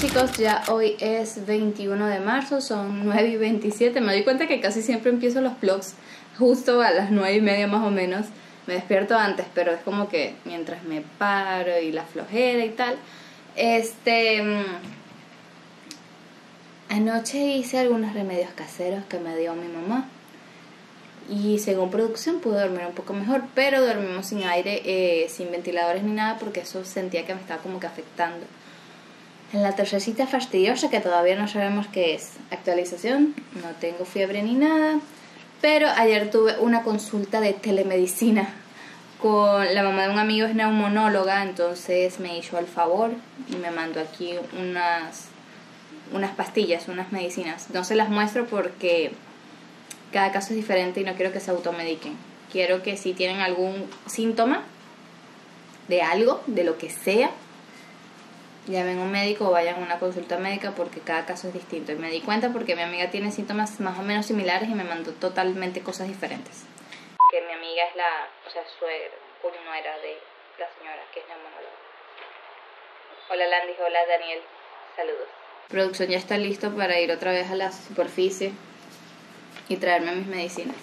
chicos, ya hoy es 21 de marzo, son 9 y 27. Me doy cuenta que casi siempre empiezo los vlogs justo a las 9 y media más o menos. Me despierto antes, pero es como que mientras me paro y la flojera y tal. Este. mm, Anoche hice algunos remedios caseros que me dio mi mamá. Y según producción pude dormir un poco mejor, pero dormimos sin aire, eh, sin ventiladores ni nada, porque eso sentía que me estaba como que afectando. En la tercercita fastidiosa, que todavía no sabemos qué es. Actualización, no tengo fiebre ni nada. Pero ayer tuve una consulta de telemedicina con la mamá de un amigo, es neumonóloga, entonces me hizo el favor y me mandó aquí unas, unas pastillas, unas medicinas. No se las muestro porque cada caso es diferente y no quiero que se automediquen. Quiero que si tienen algún síntoma de algo, de lo que sea, llamen a un médico o vayan a una consulta médica porque cada caso es distinto. Y me di cuenta porque mi amiga tiene síntomas más o menos similares y me mandó totalmente cosas diferentes. Que mi amiga es la, o sea, suegra, no era de la señora que es neumonóloga. Hola Landy, hola Daniel, saludos. Producción ya está listo para ir otra vez a la superficie y traerme mis medicinas.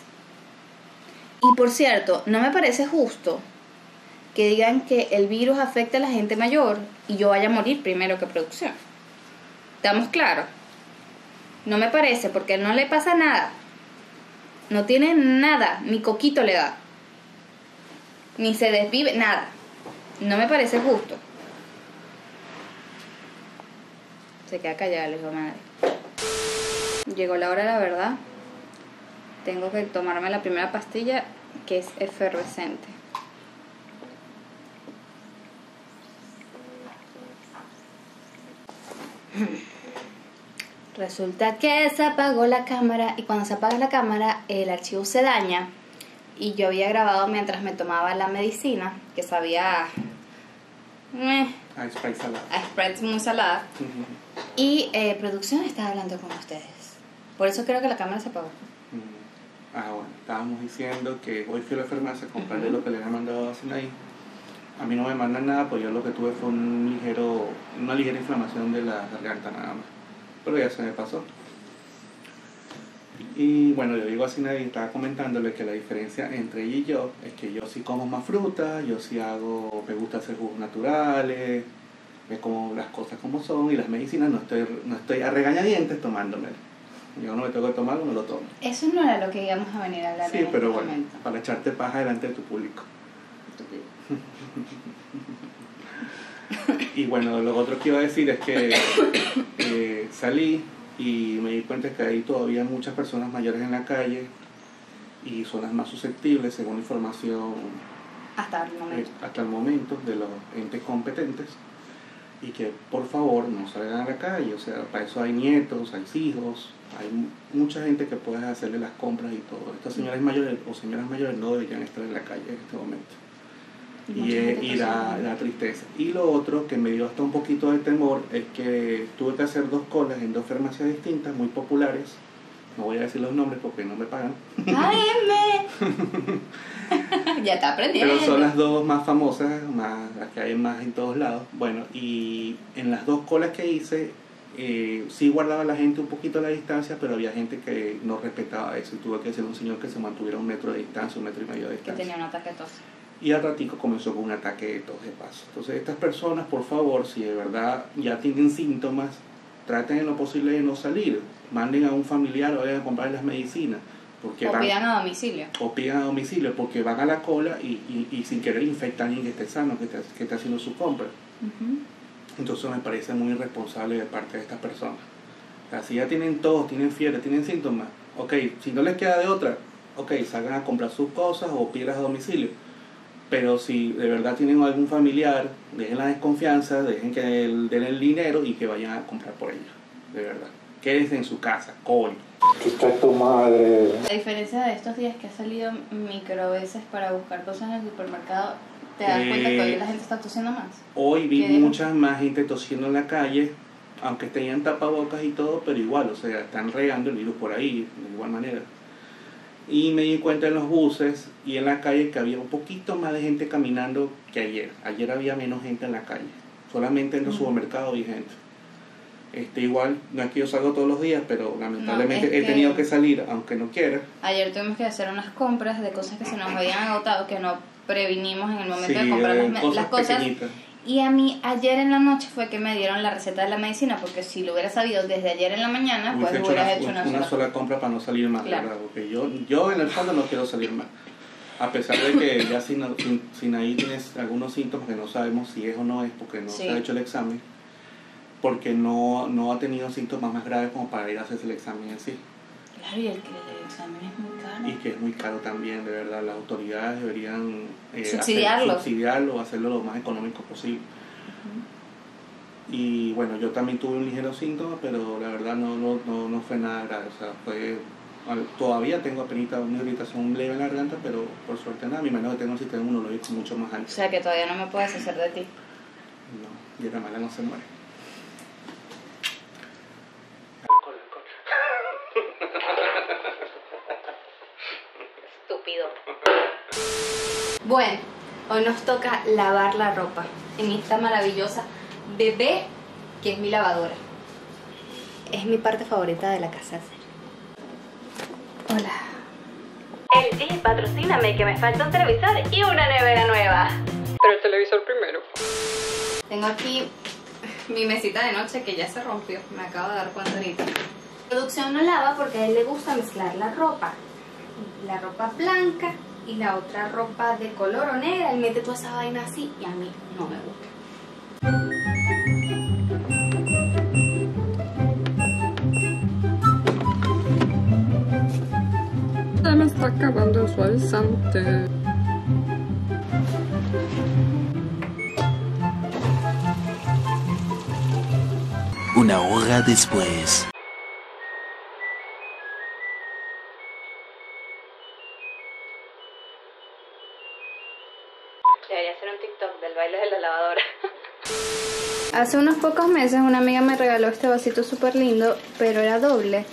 Y por cierto, no me parece justo que digan que el virus afecta a la gente mayor y yo vaya a morir primero que producción. ¿Estamos claros? No me parece porque no le pasa nada. No tiene nada, ni coquito le da. Ni se desvive, nada. No me parece justo. Se queda callada, le dijo madre. Llegó la hora de la verdad. Tengo que tomarme la primera pastilla que es efervescente. Resulta que se apagó la cámara y cuando se apaga la cámara el archivo se daña y yo había grabado mientras me tomaba la medicina que sabía eh, Ah, Sprite salada. a Sprite muy salada Ujú. y eh, producción está hablando con ustedes. Por eso creo que la cámara se apagó. Mm. Ah, bueno, estábamos diciendo que hoy fui a la farmacia a comprarle lo que le había mandado a Sinaí. A mí no me mandan nada, pues yo lo que tuve fue un ligero, una ligera inflamación de la garganta nada más. Pero ya se me pasó. Y bueno, yo digo a Sinaí, estaba comentándole que la diferencia entre ella y yo es que yo sí como más fruta, yo sí hago, me gusta hacer jugos naturales, me como las cosas como son y las medicinas no estoy, no estoy a regañadientes tomándomelas. Yo no me tengo que tomar, me lo tomo. Eso no era lo que íbamos a venir a hablar Sí, en pero este bueno, momento. para echarte paja delante de tu público. Y bueno, lo otro que iba a decir es que eh, salí y me di cuenta que hay todavía muchas personas mayores en la calle y son las más susceptibles, según información Hasta el eh, momento. hasta el momento de los entes competentes. Y que por favor no salgan a la calle, o sea, para eso hay nietos, hay hijos, hay mu- mucha gente que puede hacerle las compras y todo. Estas señoras mayores o señoras mayores no deberían estar en la calle en este momento y, eh, y da tristeza. Y lo otro que me dio hasta un poquito de temor es que tuve que hacer dos colas en dos farmacias distintas, muy populares. No voy a decir los nombres porque no me pagan. Ya está aprendiendo. Pero son las dos más famosas, más, las que hay más en todos lados. Bueno, y en las dos colas que hice, eh, sí guardaba la gente un poquito la distancia, pero había gente que no respetaba eso. Y tuve que ser un señor que se mantuviera un metro de distancia, un metro y medio de Que distancia. tenía un ataque tos. Y al ratico comenzó con un ataque de tos de paso. Entonces estas personas, por favor, si de verdad ya tienen síntomas, traten en lo posible de no salir. Manden a un familiar o vayan a comprar las medicinas. Porque O van, pidan a domicilio. o pidan a domicilio porque van a la cola y, y, y sin querer infectan a alguien que esté sano, que esté, que esté haciendo su compra. Entonces me parece muy irresponsable de parte de estas personas. O sea, si ya tienen tos, tienen fiebre, tienen síntomas, ok, si no les queda de otra, ok, salgan a comprar sus cosas o pídanlas a domicilio. Pero si de verdad tienen algún familiar, dejen la desconfianza, dejen que el- den el dinero y que vayan a comprar por ellos. De verdad. Quédense en su casa, coño. Chucha tu madre. A diferencia de estos días que ha salido micro veces para buscar cosas en el supermercado, ¿te das cuenta que hoy Eh, la gente está tosiendo más? Hoy vi mucha más gente tosiendo en la calle, aunque tenían tapabocas y todo, pero igual, o sea, están regando el virus por ahí, de igual manera. Y me di cuenta en los buses y en la calle que había un poquito más de gente caminando que ayer. Ayer había menos gente en la calle. Solamente en los Mm. supermercados había gente. Este, igual, no es que yo salgo todos los días, pero lamentablemente he tenido que salir, aunque no quiera. Ayer tuvimos que hacer unas compras de cosas que se nos habían agotado, que no previnimos en el momento Sí, de comprar las, las cosas. pequeñitas. Y a mí ayer en la noche fue que me dieron la receta de la medicina, porque si lo hubiera sabido desde ayer en la mañana, pues hecho hubieras una, hecho una, una sola. sola compra para no salir mal, Claro. ¿verdad? Porque yo, yo en el fondo no quiero salir mal. A pesar de que ya sin, sin, sin ahí tienes algunos síntomas que no sabemos si es o no es porque no Sí. se ha hecho el examen, porque no, no ha tenido síntomas más graves como para ir a hacerse el examen en sí. Claro, y el, que el examen es muy caro. Y que es muy caro también, de verdad. Las autoridades deberían eh, hacer- Subsidiarlo. subsidiarlo, hacerlo lo más económico posible. Y bueno, yo también tuve un ligero síntoma, pero la verdad no, no, no, no fue nada grave. O sea, fue, todavía tengo apenas una irritación leve en la garganta, pero por suerte nada, mi menos que tengo un sistema inmunológico mucho más O alto. sea que todavía no me puedes hacer de ti. No, y la mala no se muere. Bueno, hoy nos toca lavar la ropa en esta maravillosa bebé que es mi lavadora. Es mi parte favorita de la casa. Hola. LG, patrocíname que me falta un televisor y una nevera nueva. Pero el televisor primero. Tengo aquí mi mesita de noche que ya se rompió, me acabo de dar cuenta ahorita. Producción no lava porque a él le gusta mezclar la ropa. La ropa blanca y la otra ropa de color o negra. Él mete toda esa vaina así y a mí no me gusta. Se me está acabando el suavizante. Una hora después. Debería hacer un TikTok del baile de la lavadora. Hace unos pocos meses una amiga me regaló este vasito súper lindo, pero era doble.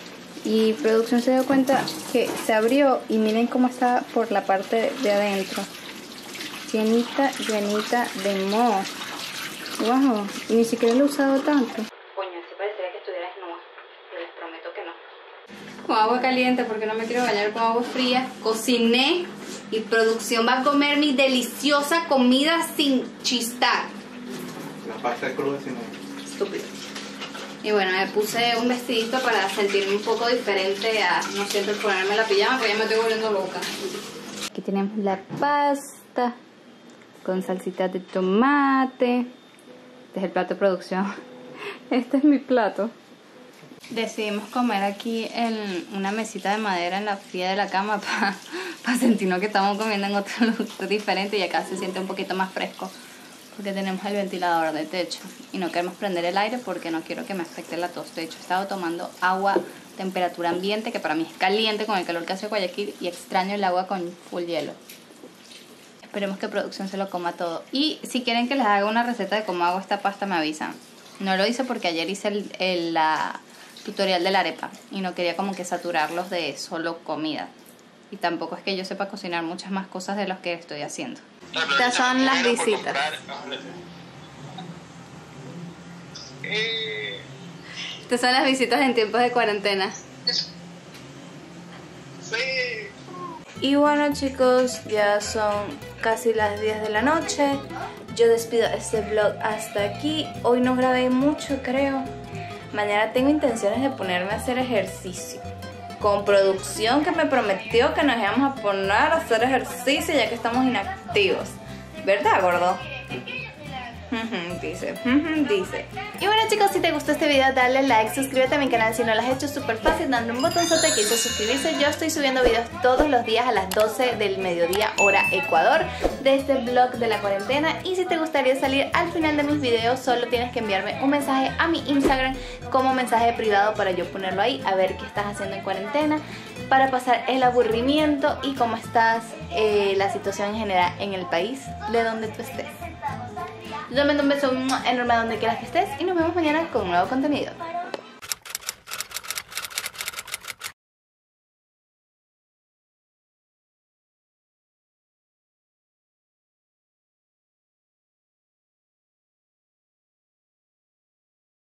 Y producción se dio cuenta que se abrió y miren cómo está por la parte de adentro. Llenita, llenita de moho. Wow, y ni siquiera lo he usado tanto. Coño, así parecería que estuviera desnuda. Pero les prometo que no. Con agua caliente porque no me quiero bañar con agua fría. Cociné y producción va a comer mi deliciosa comida sin chistar. La pasta cruda, si no. Estúpido. Y bueno, me puse un vestidito para sentirme un poco diferente a no siempre ponerme la pijama porque ya me estoy volviendo loca. Aquí tenemos la pasta con salsita de tomate. Este es el plato de producción. Este es mi plato. Decidimos comer aquí en una mesita de madera en la fría de la cama para sentirnos que estamos comiendo en otro lugar diferente y acá se siente un poquito más fresco porque tenemos el ventilador de techo y no queremos prender el aire porque no quiero que me afecte la tos. De hecho, he estado tomando agua temperatura ambiente que para mí es caliente con el calor que hace Guayaquil y extraño el agua con full hielo. Esperemos que producción se lo coma todo. Y si quieren que les haga una receta de cómo hago esta pasta, me avisan. No lo hice porque ayer hice el, el- la tutorial de la arepa y no quería como que saturarlos de solo comida. Y tampoco es que yo sepa cocinar muchas más cosas de las que estoy haciendo. Estas son las visitas. Estas son las visitas en tiempos de cuarentena. Y bueno chicos, ya son casi las 10 de la noche. Yo despido este vlog hasta aquí. Hoy no grabé mucho creo. Mañana tengo intenciones de ponerme a hacer ejercicio. Con producción que me prometió que nos íbamos a poner a hacer ejercicio ya que estamos inactivos. ¿Verdad, gordo? Dice, dice. Y bueno chicos, si te gustó este video dale like, suscríbete a mi canal si no lo has hecho súper fácil dando un botonzote que dice suscribirse. Yo estoy subiendo videos todos los días a las 12 del mediodía hora Ecuador de este blog de la cuarentena y si te gustaría salir al final de mis videos solo tienes que enviarme un mensaje a mi Instagram como mensaje privado para yo ponerlo ahí a ver qué estás haciendo en cuarentena para pasar el aburrimiento y cómo estás eh, la situación en general en el país de donde tú estés. Yo mando un beso enorme donde quieras que estés y nos vemos mañana con un nuevo contenido.